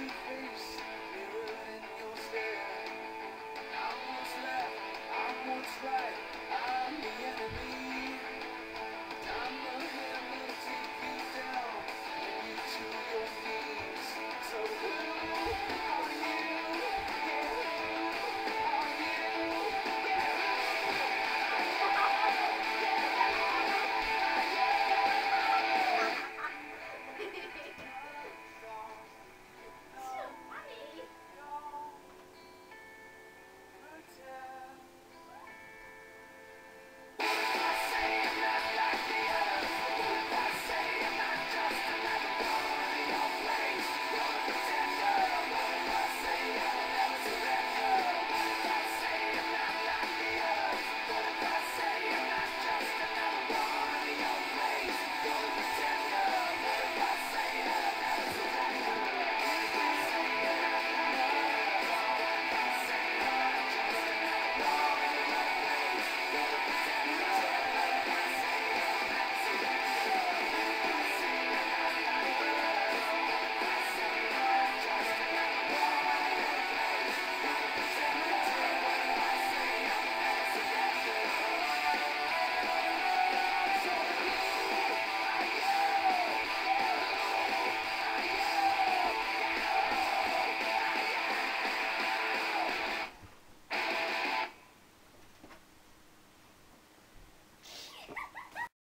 Música